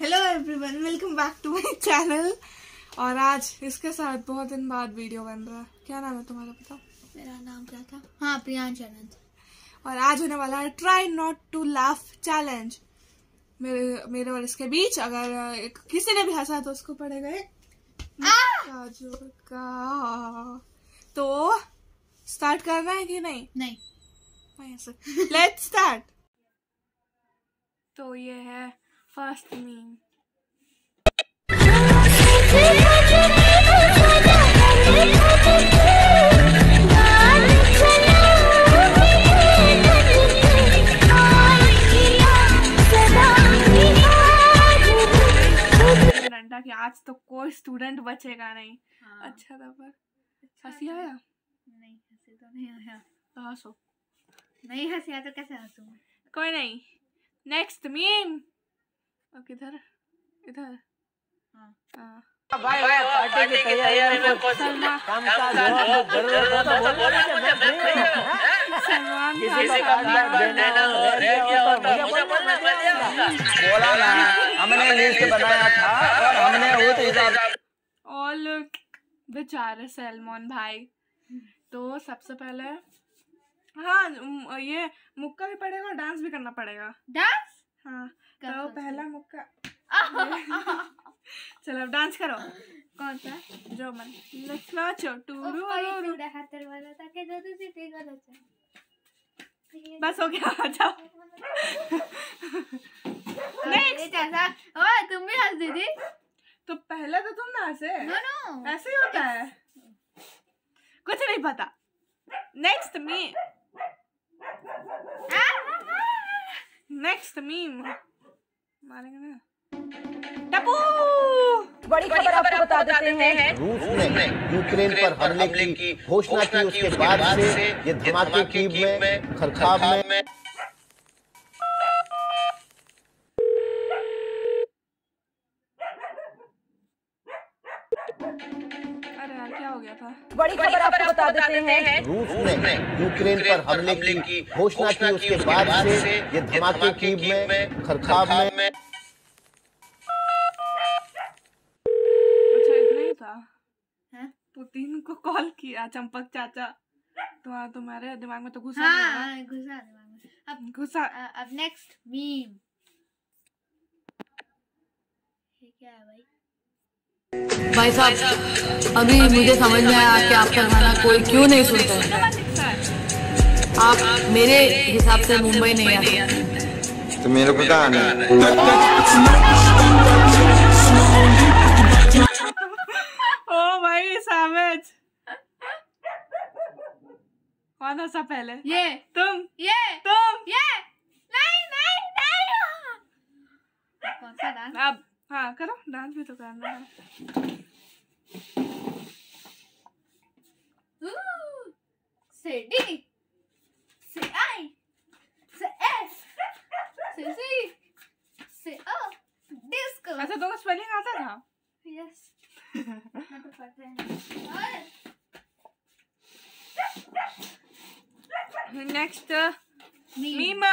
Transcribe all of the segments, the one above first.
Hello everyone welcome back to my channel और आज इसके साथ बहुत दिन बाद वीडियो बन रहा है। क्या नाम है तुम्हारा पता मेरा नाम क्या था हाँ प्रियांश अनंत और आज होने वाला है try not to laugh challenge मेरे मेरे और इसके बीच अगर किसी ने भी हंसा तो उसको काजू का। तो स्टार्ट करना है कि नहीं? नहीं। लेट्स स्टार्ट तो ये है फ़र्स्ट मीम कि आज तो कोई स्टूडेंट बचेगा नहीं। हाँ। अच्छा था पर। हँसी आया? नहीं हँसी तो नहीं आया। तो हंसो। नहीं हँसी तो कैसे हंसू कोई नहीं नेक्स्ट मीम किधर इधर हाँ। हाँ भाई भाई पार्टी की तैयारी में काम काज ज़रूरत हो तो बोलना कि मैं फ्री हूँ सलमान किसी से खान काम हो रह गया हो तो मुझे बोलना मैं दे दूँगा बोला ना हमने लिस्ट बनाया था और हमने उस हिसाब और बेचारे सलमान भाई तो सबसे पहले हाँ ये मुक्का भी पड़ेगा और डांस भी करना पड़ेगा। डांस? हाँ तो पहला मुक्का। चलो डांस करो। कौन सा? जो मन लेट्स नाचो टूरू हाथर वाला था के जल्दी से ठीक हो बस हो गया आ जाओ। नेक्स्ट ऐसा ओए तुम भी हंस दीदी तो पहले तो तुम ना हंसे। नो नो ऐसे ही होता है। कुछ नहीं पता। नेक्स्ट मी नेक्स्ट मीम मारेंगे ना। टपू बड़ी खबर आपको बता देते हैं। रूस ने यूक्रेन पर हमले की घोषणा की उसके बाद से ये धमाके कीव में खरखाब में अरे यार क्या हो गया था? बड़ी खबर आपको बता देते हैं। रूस ने यूक्रेन पर हमले की घोषणा की उसके बाद से ये धमाके कीव में खरखाब में अच्छा इतना ही था? पुतिन को कॉल किया चंपक चाचा। तो हाँ तुम्हारे दिमाग में तो घुसा हाँ घुसा दिमाग में। अब घुसा। अब नेक्स्ट मीम ये क्या है भाई? भाई साहब अभी मुझे समझ में आया कि आपका गाना कोई क्यों नहीं सुनता आप मेरे हिसाब से मुंबई नहीं आ तो मेरे को कहा आना ओ भाई सैवेज कौन हंसा पहले? ये। तुम। ये। तुम। ये। नहीं नहीं नहीं। कौन सा डांस अब। हाँ करो डांस भी तो करना है. Say D. Say I. Say S. Say C. Say O. Disco. अच्छा तुमको स्पेलिंग आता था. मैं तो रही नेक्स्ट मीम मीमा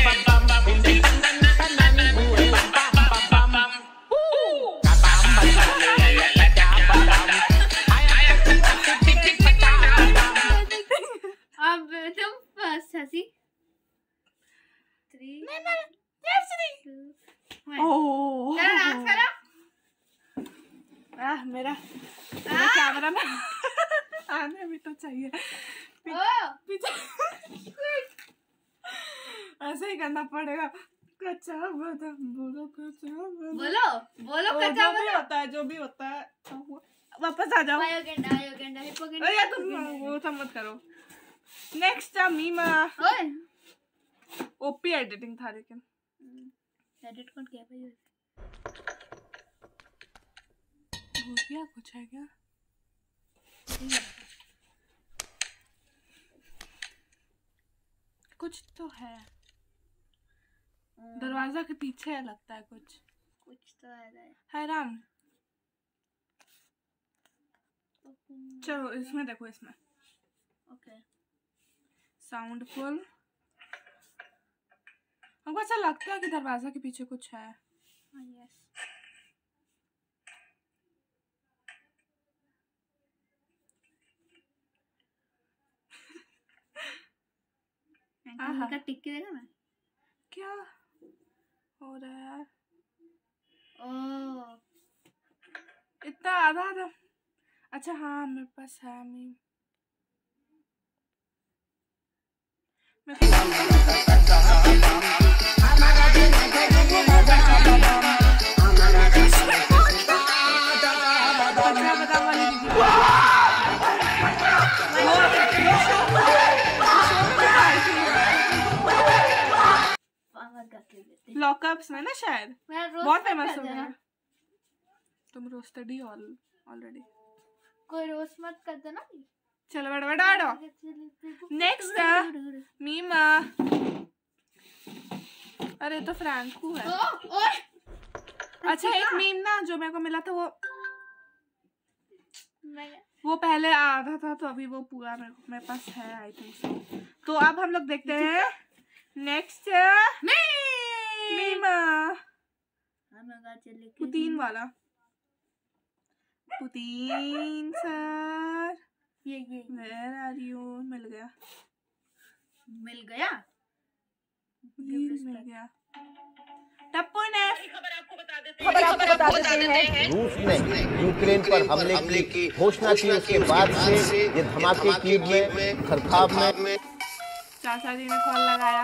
मेरा कैमरा में आने भी तो चाहिए। ऐसे ही करना पड़ेगा। कच्चा बादाम बोलो कच्चा बादाम। बोलो बोलो कच्चा जो भी होता है जो भी होता है वापस आ जाओ। बायोगेंडा हिपोगेंडा अरे तुम वो सब मत करो। नेक्स्ट था मीमा। ओए ओपी एडिटिंग था लेकिन। एडिट कौन किया भाई? भूतिया कुछ है क्या? कुछ तो है। दरवाज़ा के पीछे है लगता है कुछ। कुछ तो है है। राम चलो इसमें देखो इसमें। ओके। Sound full. हमको ऐसा लगता है कि दरवाज़ा के पीछे कुछ है। हाँ यस आहा। का टिक्की देगा ना क्या हो रहा है ओ इतना आधा आधा अच्छा हाँ मेरे पास है मीम कचरा लॉकअप्स में ना शायद? बहुत फ़ेमस हो गया। तुम रोस्टेड ही ऑल ऑलरेडी कोई रोज मत कर देना। चलो बैठो बैठो बैठो नेक्स्ट मीम। अरे तो फ्रैंकू है। ओ अच्छा एक मीम ना जो मेरे को मिला था वो वो पहले आधा था तो अभी वो पूरा मेरे, मेरे पास है आई थिंक सो तो अब हम लोग देखते हैं। नेक्स्ट मीम पुतीन वाला। Putin sir. ये ये वेयर आर यू मिल गया। मिल गया? मिल गया। टप्पू ने। रूस ने यूक्रेन पर हमले की घोषणा की उसके बाद से ये धमाके कीव में। खरखाब में। चाचा जी ने कॉल लगाया।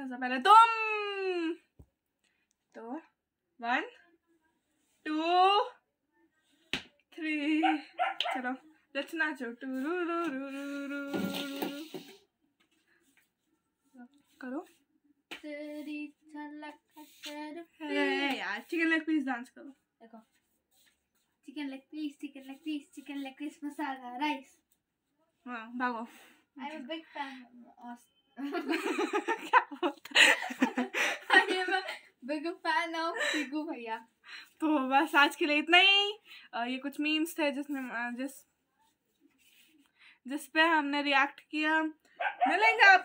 सबसे पहले तुम तो वन टू थ्री चलो लेट्स नाचो टू रू रू रू रू रू रू करो तेरी झलक यार चिकन लेग पीस डांस करो देखो chicken leg piece chicken leg piece chicken leg piece masala rice हाँ भागो आई एम बिग फ़ैन क्या होता है? I am big fan of Pigu भैया तो बस आज के लिए इतना ही। ये कुछ मीम्स थे जिसमें जिस जिस पे हमने रिएक्ट किया। मिलेंगे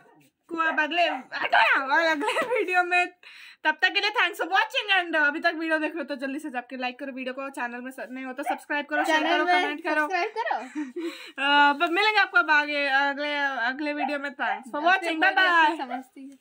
आपको अब अगले और अगले वीडियो में तब तक के लिए थैंक्स फॉर वाचिंग एंड अभी तक वीडियो देख रहे हो तो जल्दी से जाके लाइक करो वीडियो को चैनल में सब नहीं हो तो सब्सक्राइब करो शेयर करो कमेंट करो सब्सक्राइब करो पर मिलेंगे आपको अब आगे अगले अगले वीडियो में thanks for watching bye bye समझती है